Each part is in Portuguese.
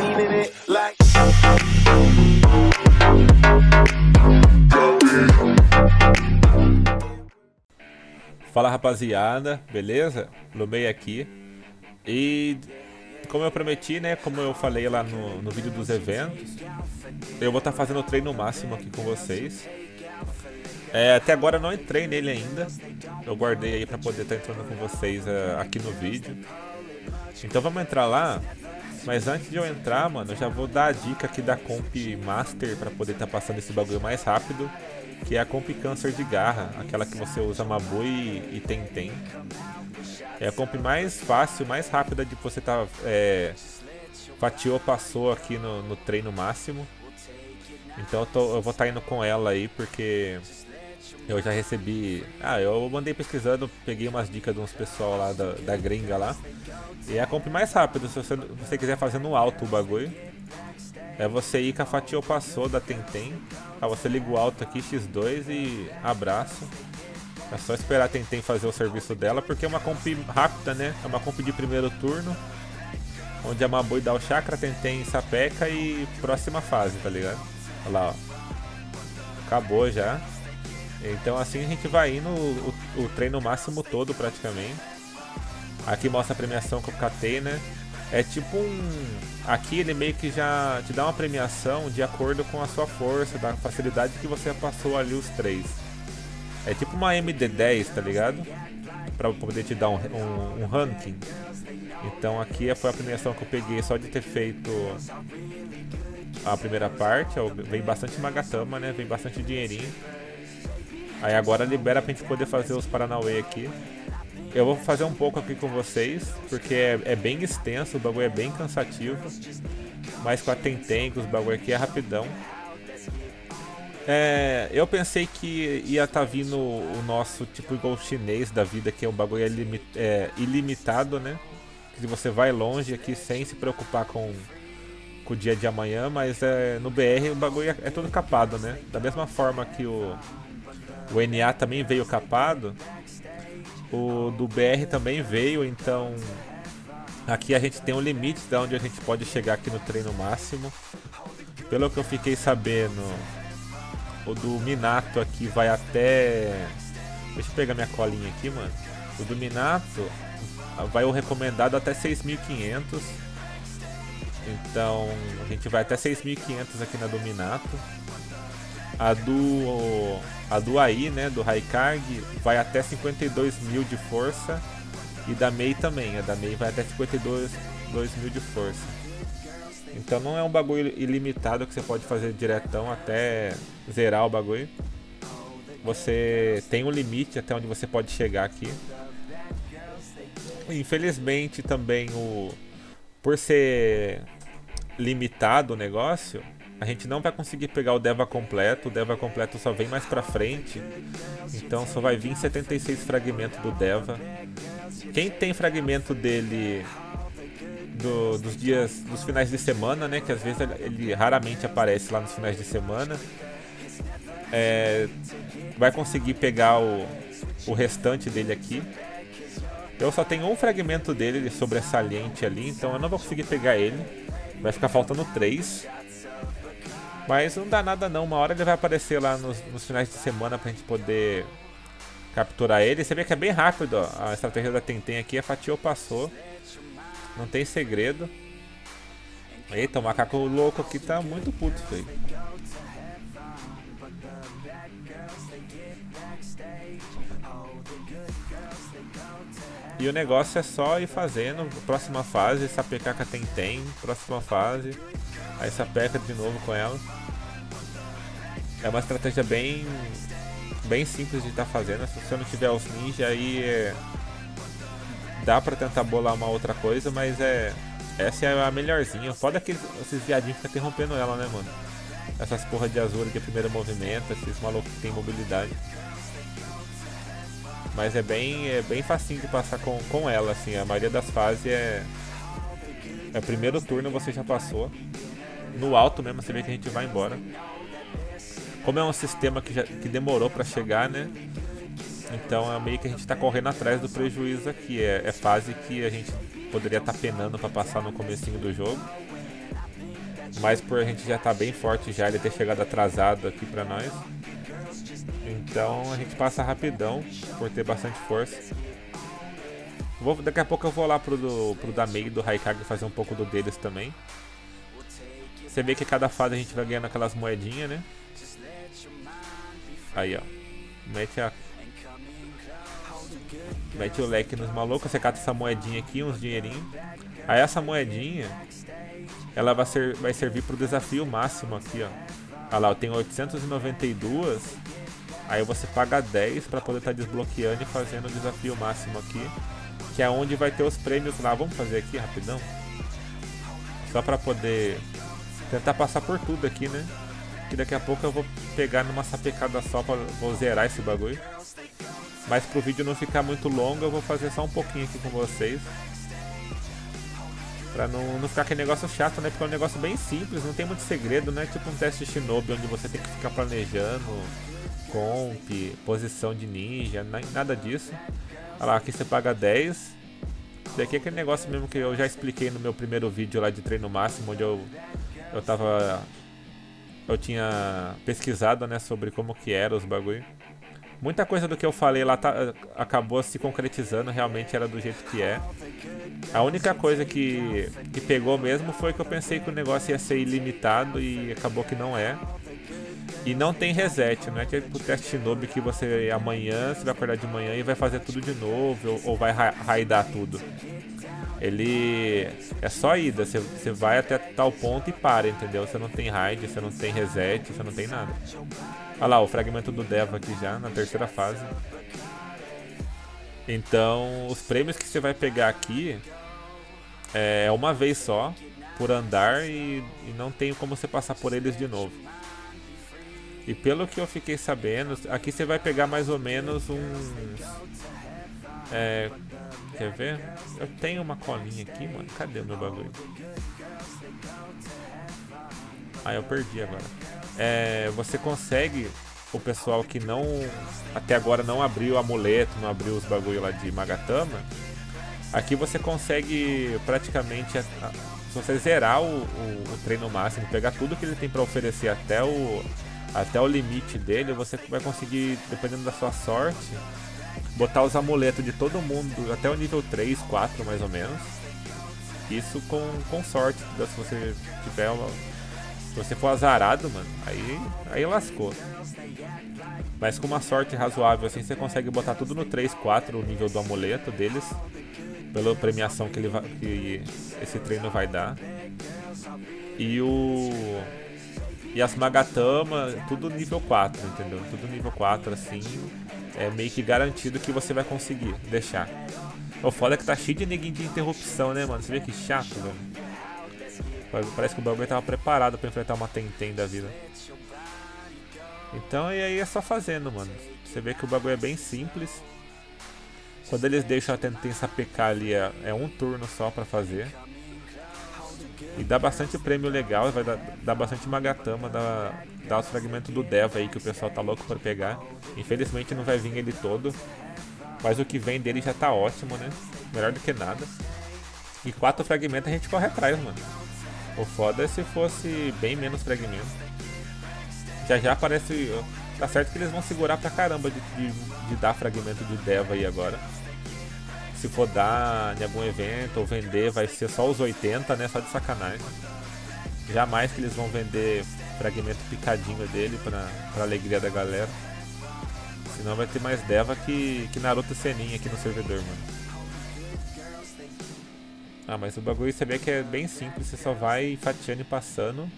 it like. Fala rapaziada, beleza? Lumei aqui. E como eu prometi, né? Como eu falei lá no, no vídeo dos eventos, eu vou estar tá fazendo o treino máximo aqui com vocês. É, até agora eu não entrei nele ainda. Eu guardei aí pra poder estar tá entrando com vocês uh, aqui no vídeo. Então vamos entrar lá. Mas antes de eu entrar, mano, eu já vou dar a dica aqui da Comp Master para poder estar tá passando esse bagulho mais rápido que é a Comp Câncer de Garra, aquela que você usa Mabu e, e Tentem. É a comp mais fácil, mais rápida de você tá é, fatiou, passou aqui no, no treino máximo. Então eu, tô, eu vou estar tá indo com ela aí porque eu já recebi. Ah, eu mandei pesquisando, peguei umas dicas de uns pessoal lá da, da gringa lá. E é a comp mais rápida, se você, você quiser fazer no alto o bagulho. É você ir com a fatia ou passou da Tentem. Aí você liga o alto aqui, X2 e abraço. É só esperar a Tentem fazer o serviço dela, porque é uma comp rápida, né? É uma comp de primeiro turno. Onde a Mabui dá o chakra, Tentem sapeca e próxima fase, tá ligado? Olha lá, ó. Acabou já. Então assim a gente vai indo o, o, treino máximo todo praticamente. Aqui mostra a premiação que eu catei, né? É tipo um. Aqui ele meio que já te dá uma premiação de acordo com a sua força, da facilidade que você passou ali os três. É tipo uma MD10, tá ligado? Pra poder te dar um, um, um ranking. Então aqui foi a premiação que eu peguei só de ter feito a primeira parte. Vem bastante Magatama, né? Vem bastante dinheirinho. Aí agora libera pra gente poder fazer os Paranauê aqui. Eu vou fazer um pouco aqui com vocês, porque é, é bem extenso, o bagulho é bem cansativo. Mas com a Tentem, com os bagulho aqui é rapidão. É, eu pensei que ia estar tá vindo o nosso tipo igual chinês da vida, que é um bagulho é, ilimitado, né? Que você vai longe aqui sem se preocupar com, com o dia de amanhã, mas é, no BR o bagulho é, é todo capado, né? Da mesma forma que o, o NA também veio capado, o do BR também veio, então aqui a gente tem um limite de onde a gente pode chegar aqui no treino máximo. Pelo que eu fiquei sabendo, o do Minato aqui vai até. Deixa eu pegar minha colinha aqui, mano. O do Minato vai o recomendado até 6.500. Então a gente vai até 6.500 aqui na do Minato. A do a do AI, né, do Raikag, vai até 52 mil de força. E da Mei também, a da Mei vai até 52 mil de força. Então não é um bagulho ilimitado que você pode fazer diretão até zerar o bagulho. Você tem um limite até onde você pode chegar aqui. Infelizmente também o por ser limitado o negócio, a gente não vai conseguir pegar o Deva completo, o Deva completo só vem mais pra frente. Então só vai vir 76 fragmentos do Deva. Quem tem fragmento dele do, dos dias, dos finais de semana, né? Que às vezes ele, raramente aparece lá nos finais de semana. É, vai conseguir pegar o, o restante dele aqui. Eu só tenho um fragmento dele sobressalente ali, então eu não vou conseguir pegar ele. Vai ficar faltando três. Mas não dá nada não, uma hora ele vai aparecer lá nos, nos finais de semana pra gente poder capturar ele. Você vê que é bem rápido, ó. a estratégia da Tentem aqui, a fatiou passou. Não tem segredo. Eita, o macaco louco aqui tá muito puto, velho. E o negócio é só ir fazendo. Próxima fase, sapecar com a Tentem. Próxima fase. Aí sapeca de novo com ela. É uma estratégia bem bem simples de estar tá fazendo. Se você não tiver os ninja aí é... dá pra tentar bolar uma outra coisa, mas é essa é a melhorzinha. Foda que esses viadinhos ficam interrompendo ela, né, mano? Essas porra de azul de primeiro movimento, esses malucos que tem mobilidade. Mas é bem, é bem facinho de passar com, com ela, assim. A maioria das fases é. É primeiro turno você já passou. No alto mesmo você vê que a gente vai embora. Como é um sistema que, já, que demorou para chegar, né? Então é meio que a gente está correndo atrás do prejuízo aqui. É, é fase que a gente poderia estar tá penando para passar no comecinho do jogo. mas por a gente já tá bem forte já, ele ter chegado atrasado aqui pra nós. Então a gente passa rapidão, por ter bastante força. Vou, daqui a pouco eu vou lá pro, do, pro da Mei do Raikage fazer um pouco do deles também. Você vê que cada fase a gente vai ganhando aquelas moedinhas, né? Aí, ó. Mete a... Mete o leque nos malucos, você cata essa moedinha aqui, uns dinheirinhos. Aí essa moedinha, ela vai, ser, vai servir pro desafio máximo aqui, ó. Olha lá, eu tenho 892. Aí você paga 10 para poder estar tá desbloqueando e fazendo o desafio máximo aqui. Que é onde vai ter os prêmios lá. Vamos fazer aqui rapidão. Só para poder tentar passar por tudo aqui, né? Que daqui a pouco eu vou pegar numa sapecada só pra vou zerar esse bagulho. Mas pro vídeo não ficar muito longo, eu vou fazer só um pouquinho aqui com vocês. Pra não, não ficar aquele negócio chato, né? Porque é um negócio bem simples, não tem muito segredo, né? Tipo um teste Shinobi, onde você tem que ficar planejando comp, posição de ninja, nada disso. Olha lá, aqui você paga 10. Isso daqui é aquele negócio mesmo que eu já expliquei no meu primeiro vídeo lá de treino máximo, onde eu eu tava eu tinha pesquisado, né, sobre como que era os bagulho. Muita coisa do que eu falei lá tá, acabou se concretizando, realmente era do jeito que é. A única coisa que, que pegou mesmo foi que eu pensei que o negócio ia ser ilimitado e acabou que não é. E não tem reset, não é tipo o teste Shinobi que você amanhã, você vai acordar de manhã e vai fazer tudo de novo ou, ou vai raidar tudo ele é só ida, você vai até tal ponto e para, entendeu? Você não tem raid, você não tem reset, você não tem nada. Olha lá, o fragmento do Deva aqui já, na terceira fase. Então, os prêmios que você vai pegar aqui é uma vez só, por andar, e, e não tem como você passar por eles de novo. E pelo que eu fiquei sabendo, aqui você vai pegar mais ou menos uns... É, Quer ver? Eu tenho uma colinha aqui, mano. Cadê o meu bagulho? Ah, eu perdi agora. É, você consegue, o pessoal que não até agora não abriu o amuleto, não abriu os bagulho lá de Magatama, aqui você consegue praticamente se você zerar o, o, o, treino máximo, pegar tudo que ele tem para oferecer até o até o limite dele, você vai conseguir, dependendo da sua sorte, botar os amuletos de todo mundo até o nível 3, 4 mais ou menos. Isso com, com sorte, se você tiver uma, Se você for azarado, mano, aí, aí lascou. Mas com uma sorte razoável assim, você consegue botar tudo no 3, 4 o nível do amuleto deles. Pela premiação que, ele vai, que esse treino vai dar. E o. E as Magatama, tudo nível 4, entendeu? Tudo nível 4 assim é meio que garantido que você vai conseguir deixar. O foda é que tá cheio de neguinho de interrupção, né, mano? Você vê que chato, velho. Parece que o bagulho tava preparado pra enfrentar uma Tentem da vida. Então, e aí é só fazendo, mano. Você vê que o bagulho é bem simples. Quando eles deixam a Tentem sapecar ali, é, é um turno só pra fazer. E dá bastante prêmio legal, vai dar, dar bastante magatama, dá, dá os fragmentos do Deva aí que o pessoal tá louco pra pegar. Infelizmente não vai vir ele todo, mas o que vem dele já tá ótimo, né? Melhor do que nada. E quatro fragmentos a gente corre atrás, mano. O foda é se fosse bem menos fragmentos. Já já parece. Tá certo que eles vão segurar pra caramba de, de, de dar fragmento de Deva aí agora se for dar em algum evento ou vender, vai ser só os 80, né? Só de sacanagem. Jamais que eles vão vender fragmento picadinho dele pra, pra alegria da galera. Senão vai ter mais Deva que, que Naruto Senin aqui no servidor, mano. Ah, mas o bagulho você vê que é bem simples, você só vai fatiando e passando.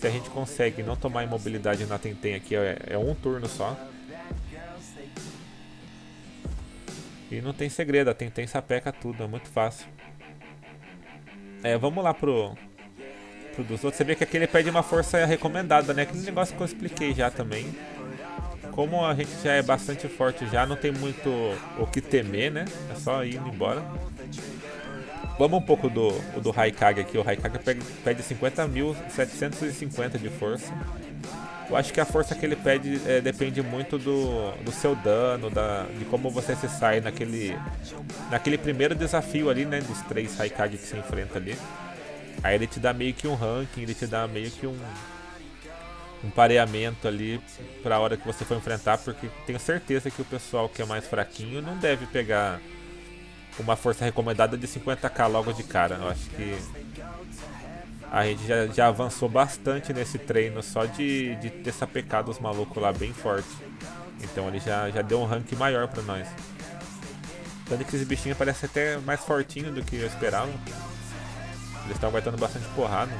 Se a gente consegue não tomar imobilidade na Tenten aqui, é, é um turno só. E não tem segredo, tem, tem sapeca tudo, é muito fácil. É, vamos lá pro, pro dos outros. Você vê que aqui ele pede uma força recomendada, né? Aquele negócio que eu expliquei já também. Como a gente já é bastante forte já, não tem muito o que temer, né? É só ir embora. Vamos um pouco do, do Raikage aqui. O Raikage pede 50.750 de força. Eu acho que a força que ele pede é, depende muito do, do seu dano, da, de como você se sai naquele, naquele primeiro desafio ali, né? Dos três Haikage que se enfrenta ali. Aí ele te dá meio que um ranking, ele te dá meio que um um pareamento ali pra hora que você for enfrentar, porque tenho certeza que o pessoal que é mais fraquinho não deve pegar uma força recomendada de 50k logo de cara. Eu acho que a gente já, já avançou bastante nesse treino só de, de ter sapecado os malucos lá bem forte. Então ele já, já deu um rank maior pra nós. Tanto que esses bichinhos parecem até mais fortinhos do que eu esperava. Eles estão aguentando bastante porrada.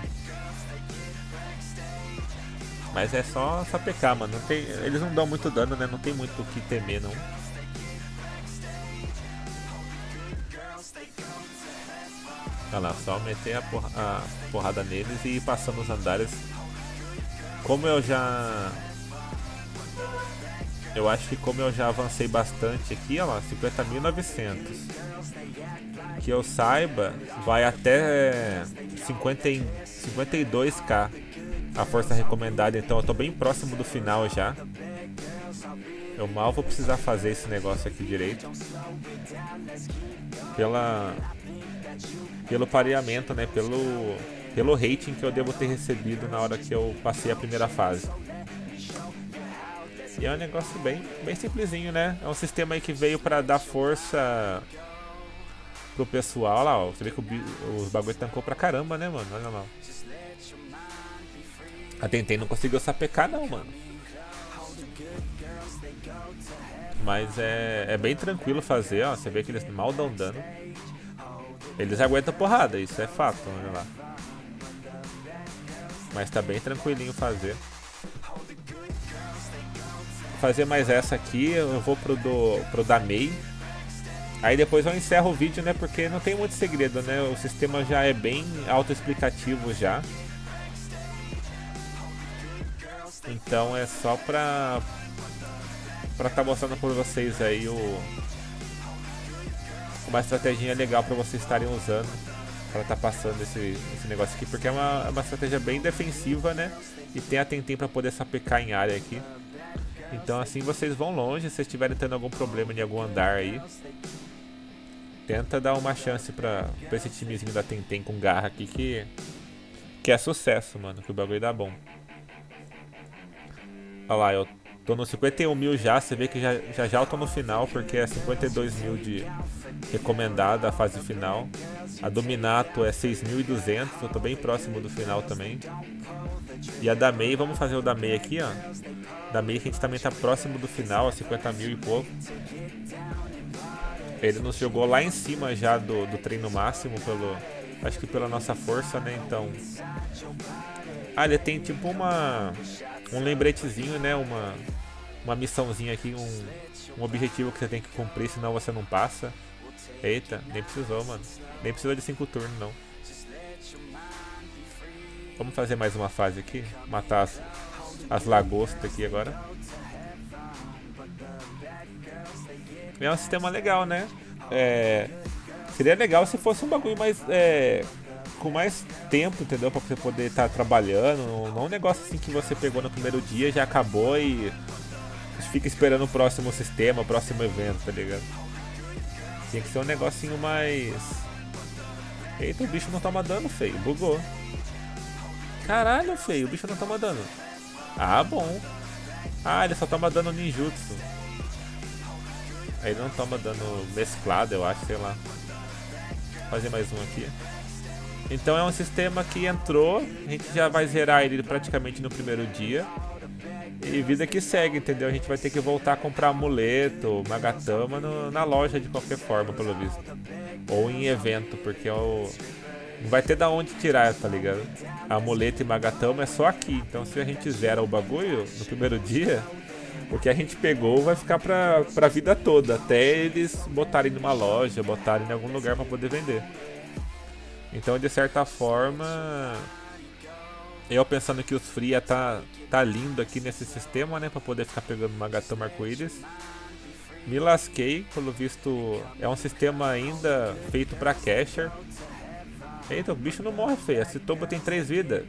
Mas é só sapecar, mano. Não tem, eles não dão muito dano, né? Não tem muito o que temer, não. Olha lá, só meter a, porra, a porrada neles e ir passando os andares. Como eu já... Eu acho que como eu já avancei bastante aqui, ó lá, 50.900. Que eu saiba, vai até 50, 52k a força recomendada, então eu tô bem próximo do final já. Eu mal vou precisar fazer esse negócio aqui direito. Pela pelo pareamento, né, pelo pelo rating que eu devo ter recebido na hora que eu passei a primeira fase. E é um negócio bem, bem simplesinho, né? É um sistema aí que veio para dar força pro pessoal lá, ó. Você vê que o, os bagulho tancou pra caramba, né, mano? Olha lá. A Tentei não conseguiu sapecar não, mano. Mas é, é bem tranquilo fazer, ó. Você vê que eles mal dão dano. Eles aguentam porrada, isso é fato, olha lá. Mas tá bem tranquilinho fazer. Vou fazer mais essa aqui, eu vou pro, do, pro da Mei. Aí depois eu encerro o vídeo, né? Porque não tem muito segredo, né? O sistema já é bem autoexplicativo já. Então é só pra pra tá mostrando por vocês aí o uma estratégia legal para vocês estarem usando para estar tá passando esse, esse negócio aqui, porque é uma, é uma estratégia bem defensiva, né? E tem a Tentem para poder sapecar em área aqui. Então assim vocês vão longe, se estiverem tendo algum problema em algum andar aí. Tenta dar uma chance pra esse timezinho da Tentem com garra aqui que, que é sucesso, mano, que o bagulho dá bom. Olha lá, eu tô no 51 mil já, você vê que já já, já eu tô no final, porque é 52 mil de recomendada a fase final. A Dominato é 6.200, eu tô bem próximo do final também. E a da Mei, vamos fazer o da Mei aqui, ó. Da Mei a gente também tá próximo do final, a 50 mil e pouco. Ele nos jogou lá em cima já do, do treino máximo, pelo, acho que pela nossa força, né? Então. Ah, ele tem tipo uma um lembretezinho, né? Uma, uma missãozinha aqui, um, um objetivo que você tem que cumprir, senão você não passa. Eita, nem precisou, mano. Nem precisou de 5 turnos, não. Vamos fazer mais uma fase aqui. Matar as, as lagostas aqui agora. É um sistema legal, né? É, seria legal se fosse um bagulho mais é, com mais tempo, entendeu? Pra você poder estar tá trabalhando. Não um negócio assim que você pegou no primeiro dia, já acabou e fica esperando o próximo sistema, o próximo evento, tá ligado? Tinha que ser um negocinho mais. Eita, o bicho não toma dano, feio. Bugou. Caralho, feio, o bicho não toma dano. Ah, bom. Ah, ele só toma dano ninjutsu. Aí não toma dano mesclado, eu acho, sei lá. Vou fazer mais um aqui. Então é um sistema que entrou, a gente já vai zerar ele praticamente no primeiro dia. E vida que segue, entendeu? A gente vai ter que voltar a comprar amuleto, magatama no, na loja de qualquer forma, pelo visto. Ou em evento, porque é o... não vai ter da onde tirar, tá ligado? Amuleto e magatama é só aqui. Então se a gente zera o bagulho no primeiro dia, o que a gente pegou vai ficar pra, pra vida toda. Até eles botarem numa loja, botarem em algum lugar para poder vender. Então, de certa forma, eu pensando que os Fria tá, tá lindo aqui nesse sistema, né? Pra poder ficar pegando uma gatama arco-íris. Me lasquei, pelo visto é um sistema ainda feito pra Casher. Eita, o bicho não morre, feio. Esse Toba tem 3 vidas.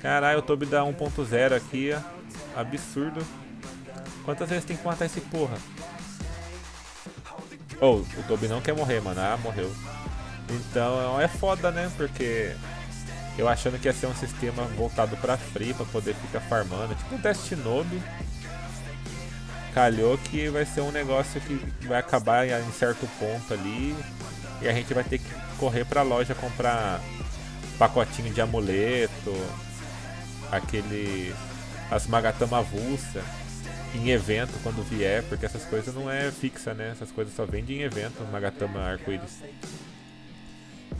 Caralho, o Toby dá 1.0 aqui, ó. Absurdo. Quantas vezes tem que matar esse porra? Oh, o Toby não quer morrer, mano. Ah, morreu. Então é foda, né? Porque eu achando que ia ser um sistema voltado pra free, pra poder ficar farmando, tipo um Destinob. Calhou que vai ser um negócio que vai acabar em certo ponto ali. E a gente vai ter que correr pra loja comprar pacotinho de amuleto, aquele. as magatama avulsa em evento quando vier, porque essas coisas não é fixa, né? Essas coisas só vendem em evento, magatama arco-íris.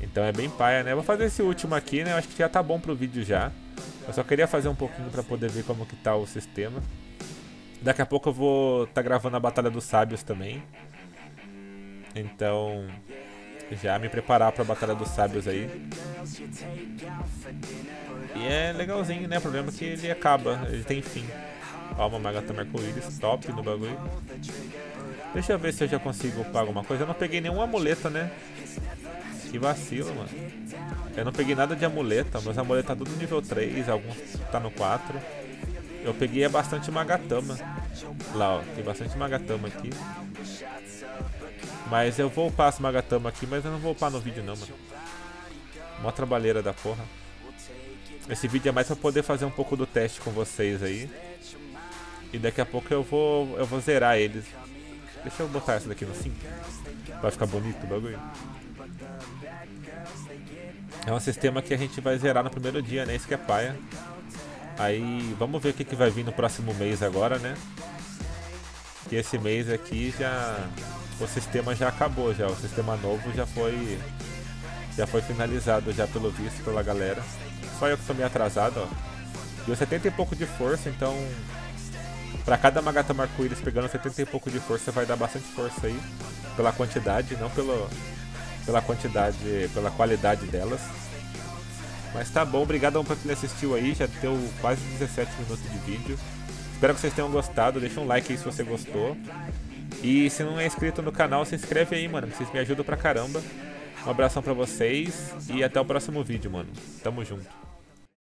Então é bem paia, né? vou fazer esse último aqui, né? Eu acho que já tá bom pro vídeo já. Eu só queria fazer um pouquinho pra poder ver como que tá o sistema. Daqui a pouco eu vou tá gravando a Batalha dos Sábios também. Então, já me preparar pra Batalha dos Sábios aí. E é legalzinho, né? O problema é que ele acaba, ele tem fim. Ó, uma Magatama Arco-Íris, top no bagulho. Deixa eu ver se eu já consigo upar alguma coisa. Eu não peguei nenhum amuleto, né? Que vacilo, mano. Eu não peguei nada de amuleta. Meus amuletos tá tudo nível 3, alguns tá no 4. Eu peguei bastante Magatama. Lá, ó. Tem bastante Magatama aqui. Mas eu vou upar as Magatama aqui, mas eu não vou upar no vídeo não, mano. Mó trabalheira da porra. Esse vídeo é mais pra poder fazer um pouco do teste com vocês aí. E daqui a pouco eu vou eu vou zerar eles. Deixa eu botar essa daqui no 5. Vai ficar bonito o bagulho. É um sistema que a gente vai zerar no primeiro dia, né? Isso que é paia. Aí vamos ver o que, que vai vir no próximo mês agora, né? Que esse mês aqui já. O sistema já acabou já. O sistema novo já foi. Já foi finalizado já pelo visto pela galera. Só eu que tô meio atrasado, ó. Deu 70 e pouco de força, então Pra cada Magatama arco-íris pegando 70 e pouco de força, vai dar bastante força aí. Pela quantidade, não pelo, pela quantidade, pela qualidade delas. Mas tá bom, obrigado pra quem assistiu aí, já deu quase 17 minutos de vídeo. Espero que vocês tenham gostado, deixa um like aí se você gostou. E se não é inscrito no canal, se inscreve aí, mano, vocês me ajudam pra caramba. Um abração pra vocês e até o próximo vídeo, mano. Tamo junto.